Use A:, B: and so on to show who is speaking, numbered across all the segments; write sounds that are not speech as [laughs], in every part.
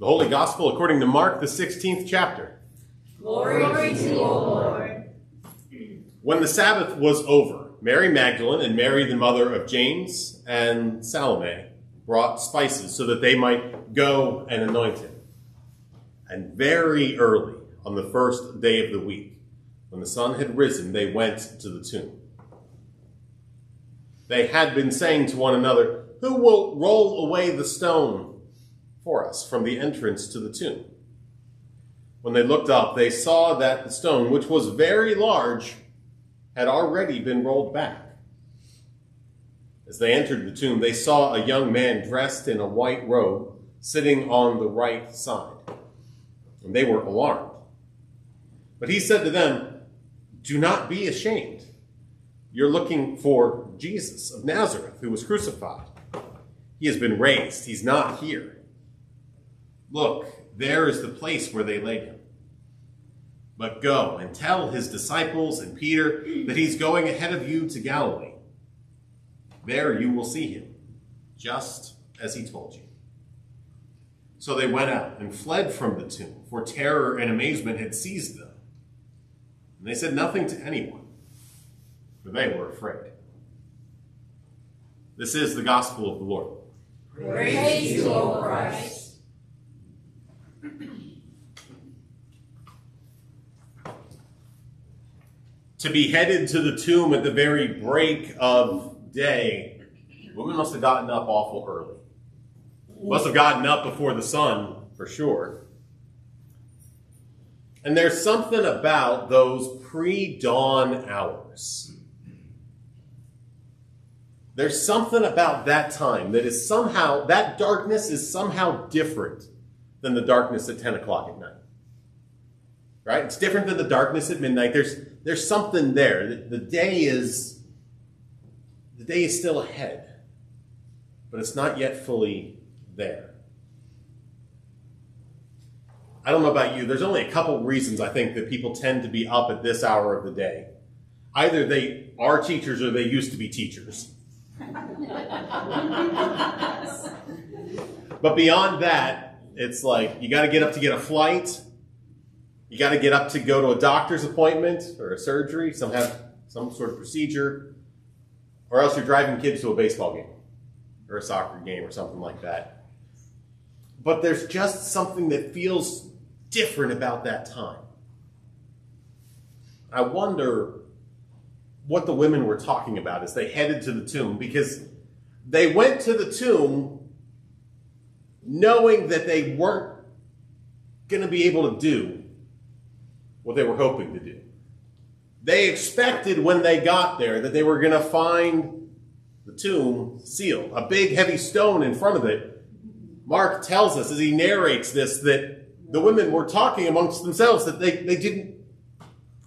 A: The Holy Gospel according to Mark, the 16th chapter.
B: Glory to you, Lord.
A: When the Sabbath was over, Mary Magdalene and Mary, the mother of James, and Salome brought spices so that they might go and anoint him. And very early on the first day of the week, when the sun had risen, they went to the tomb. They had been saying to one another, Who will roll away the stone for us from the entrance to the tomb? When they looked up, they saw that the stone, which was very large, had already been rolled back. As they entered the tomb, they saw a young man dressed in a white robe sitting on the right side. And they were alarmed. But he said to them, Do not be ashamed. You're looking for Jesus of Nazareth, who was crucified. He has been raised. He's not here. Look, there is the place where they laid him. But go and tell his disciples and Peter that he's going ahead of you to Galilee. There you will see him, just as he told you. So they went out and fled from the tomb, for terror and amazement had seized them. And they said nothing to anyone for they were afraid. This is the gospel of the Lord.
B: Praise you, O Christ.
A: To be headed to the tomb at the very break of day, women must have gotten up awful early. Must have gotten up before the sun, for sure. And there's something about those pre dawn hours there's something about that time that is somehow, that darkness is somehow different than the darkness at 10 o'clock at night. Right? It's different than the darkness at midnight. There's, there's something there. The, the day is, the day is still ahead, but it's not yet fully there. I don't know about you. There's only a couple reasons I think that people tend to be up at this hour of the day. Either they are teachers or they used to be teachers. [laughs] but beyond that, it's like you got to get up to get a flight. You got to get up to go to a doctor's appointment or a surgery, some have some sort of procedure, or else you're driving kids to a baseball game or a soccer game or something like that. But there's just something that feels different about that time. I wonder what the women were talking about as they headed to the tomb because they went to the tomb knowing that they weren't going to be able to do what they were hoping to do. They expected when they got there that they were going to find the tomb sealed, a big heavy stone in front of it. Mark tells us as he narrates this that the women were talking amongst themselves that they, they didn't,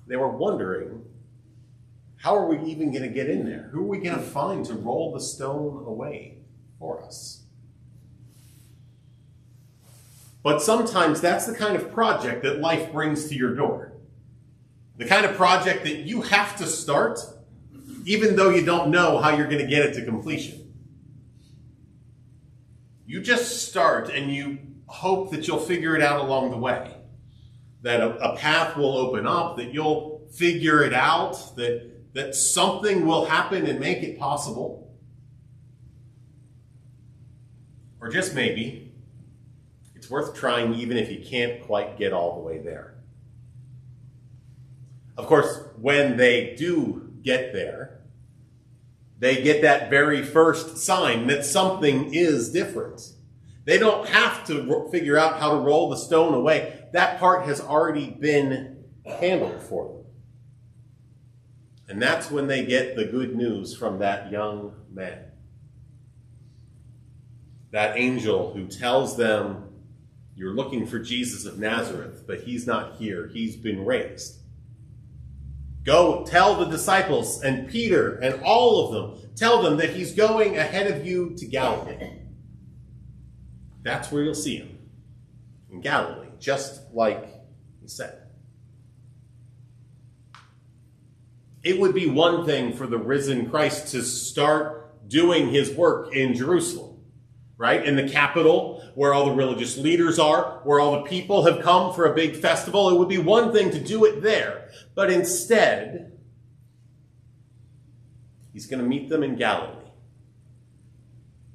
A: they were wondering how are we even going to get in there? Who are we going to find to roll the stone away for us? But sometimes that's the kind of project that life brings to your door. The kind of project that you have to start, even though you don't know how you're going to get it to completion. You just start and you hope that you'll figure it out along the way. That a, a path will open up, that you'll figure it out, that that something will happen and make it possible. Or just maybe, worth trying even if you can't quite get all the way there. Of course, when they do get there, they get that very first sign that something is different. They don't have to figure out how to roll the stone away. That part has already been handled for them. And that's when they get the good news from that young man. That angel who tells them, You're looking for Jesus of Nazareth, but he's not here. He's been raised. Go tell the disciples and Peter and all of them, tell them that he's going ahead of you to Galilee. That's where you'll see him. In Galilee, just like he said. It would be one thing for the risen Christ to start doing his work in Jerusalem, right? In the capital, where all the religious leaders are, where all the people have come for a big festival. It would be one thing to do it there. But instead, he's going to meet them in Galilee.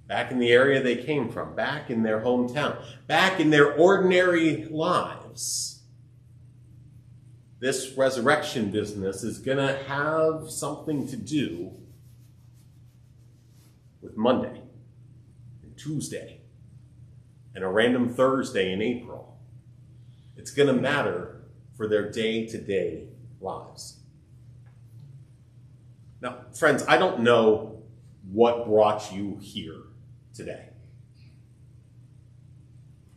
A: Back in the area they came from, back in their hometown, back in their ordinary lives. This resurrection business is going to have something to do with Monday. Tuesday and a random Thursday in April. It's going to matter for their day to day lives. Now, friends, I don't know what brought you here today.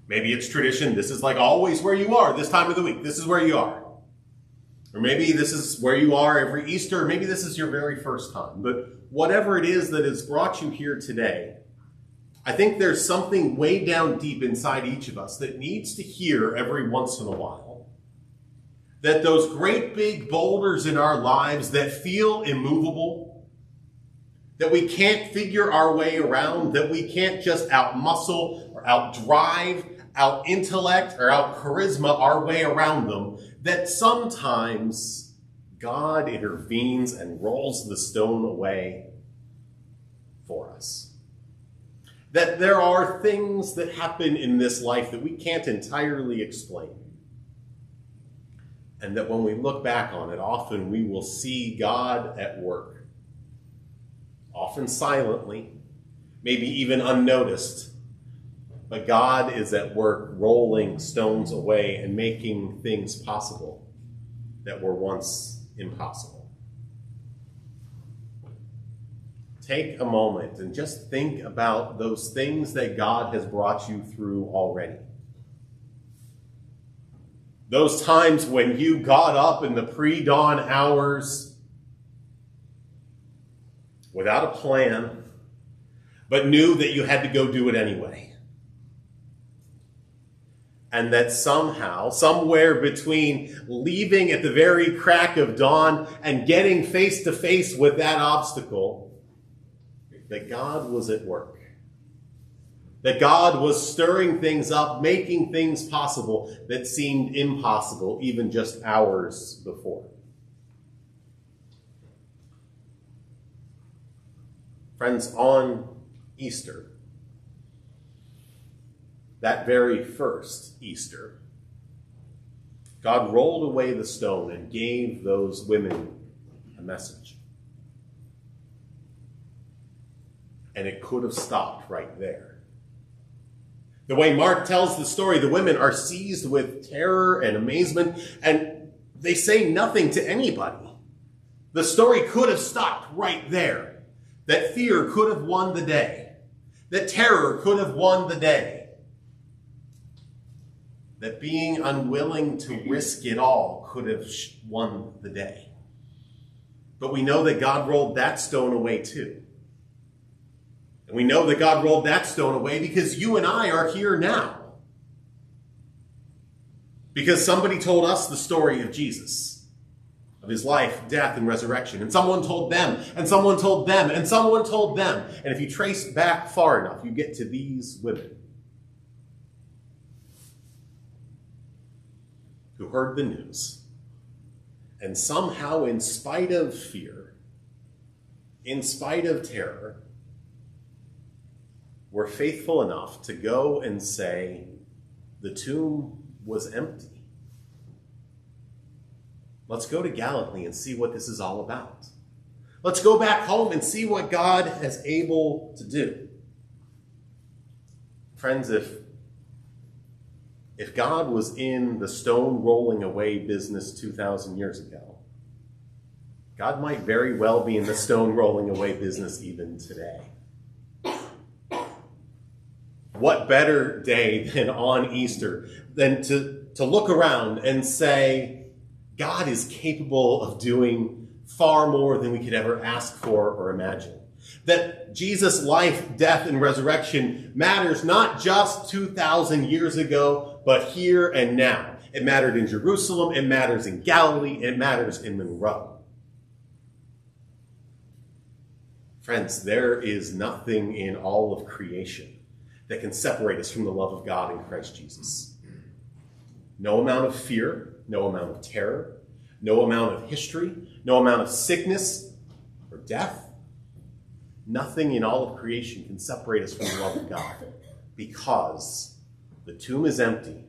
A: Maybe it's tradition. This is like always where you are this time of the week. This is where you are. Or maybe this is where you are every Easter. Maybe this is your very first time. But whatever it is that has brought you here today, I think there's something way down deep inside each of us that needs to hear every once in a while. That those great big boulders in our lives that feel immovable, that we can't figure our way around, that we can't just out muscle or out drive, out intellect or out charisma our way around them, that sometimes God intervenes and rolls the stone away for us that there are things that happen in this life that we can't entirely explain. And that when we look back on it, often we will see God at work. Often silently, maybe even unnoticed. But God is at work rolling stones away and making things possible that were once impossible. Take a moment and just think about those things that God has brought you through already. Those times when you got up in the pre dawn hours without a plan, but knew that you had to go do it anyway. And that somehow, somewhere between leaving at the very crack of dawn and getting face to face with that obstacle, that God was at work. That God was stirring things up, making things possible that seemed impossible even just hours before. Friends, on Easter, that very first Easter, God rolled away the stone and gave those women a message. And it could have stopped right there. The way Mark tells the story, the women are seized with terror and amazement, and they say nothing to anybody. The story could have stopped right there. That fear could have won the day. That terror could have won the day. That being unwilling to risk it all could have won the day. But we know that God rolled that stone away too. And we know that God rolled that stone away because you and I are here now. Because somebody told us the story of Jesus, of his life, death, and resurrection. And someone told them, and someone told them, and someone told them. And if you trace back far enough, you get to these women who heard the news. And somehow, in spite of fear, in spite of terror, were faithful enough to go and say, the tomb was empty. Let's go to Galilee and see what this is all about. Let's go back home and see what God is able to do. Friends, if, if God was in the stone rolling away business 2,000 years ago, God might very well be in the stone rolling away business even today what better day than on Easter than to, to look around and say, God is capable of doing far more than we could ever ask for or imagine. That Jesus' life, death, and resurrection matters not just 2,000 years ago, but here and now. It mattered in Jerusalem, it matters in Galilee, it matters in Monroe. Friends, there is nothing in all of creation that can separate us from the love of God in Christ Jesus. No amount of fear, no amount of terror, no amount of history, no amount of sickness or death. Nothing in all of creation can separate us from the love of God because the tomb is empty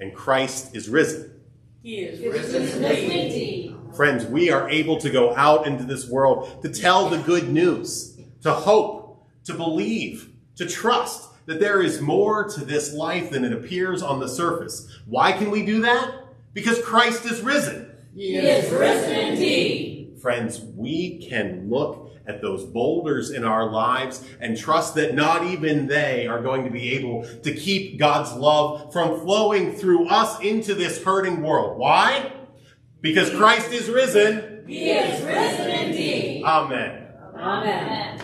A: and Christ is risen.
B: He is
C: Risen
B: risen
C: indeed.
A: Friends, we are able to go out into this world to tell the good news, to hope, to believe, to trust that there is more to this life than it appears on the surface. Why can we do that? Because Christ is risen.
B: He is risen indeed.
A: Friends, we can look at those boulders in our lives and trust that not even they are going to be able to keep God's love from flowing through us into this hurting world. Why? Because Christ is risen.
B: He is risen indeed.
A: Amen.
B: Amen.